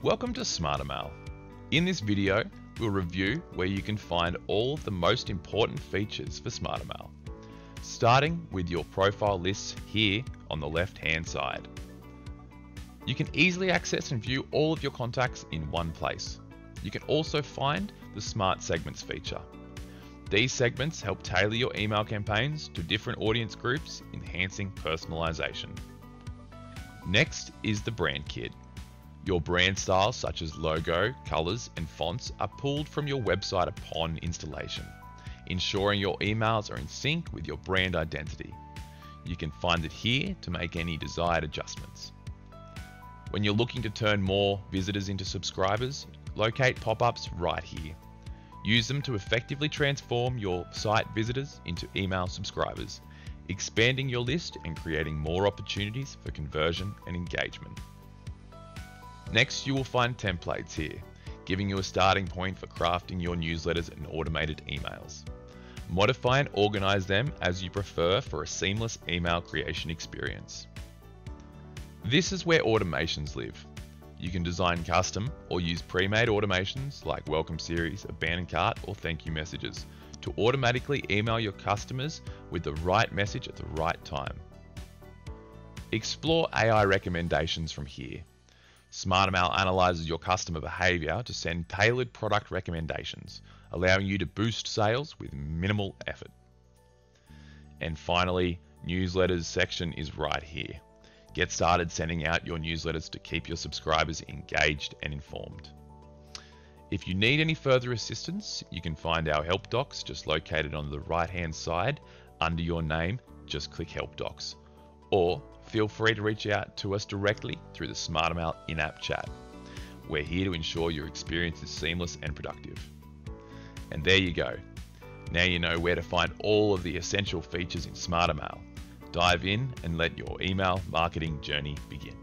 Welcome to SmartrMail. In this video, we'll review where you can find all the most important features for SmartrMail, starting with your profile lists here on the left hand side. You can easily access and view all of your contacts in one place. You can also find the Smart Segments feature. These segments help tailor your email campaigns to different audience groups, enhancing personalization. Next is the Brand Kit. Your brand styles such as logo, colors, and fonts are pulled from your website upon installation, ensuring your emails are in sync with your brand identity. You can find it here to make any desired adjustments. When you're looking to turn more visitors into subscribers, locate pop-ups right here. Use them to effectively transform your site visitors into email subscribers, expanding your list and creating more opportunities for conversion and engagement. Next, you will find templates here, giving you a starting point for crafting your newsletters and automated emails. Modify and organize them as you prefer for a seamless email creation experience. This is where automations live. You can design custom or use pre-made automations like welcome series, abandoned cart, or thank you messages to automatically email your customers with the right message at the right time. Explore AI recommendations from here SmartrMail analyzes your customer behavior to send tailored product recommendations, allowing you to boost sales with minimal effort. And finally, newsletters section is right here. Get started sending out your newsletters to keep your subscribers engaged and informed. If you need any further assistance, you can find our help docs just located on the right hand side under your name. Just click help docs. Or feel free to reach out to us directly through the SmartrMail in app chat. We're here to ensure your experience is seamless and productive. And there you go. Now you know where to find all of the essential features in SmartrMail. Dive in and let your email marketing journey begin.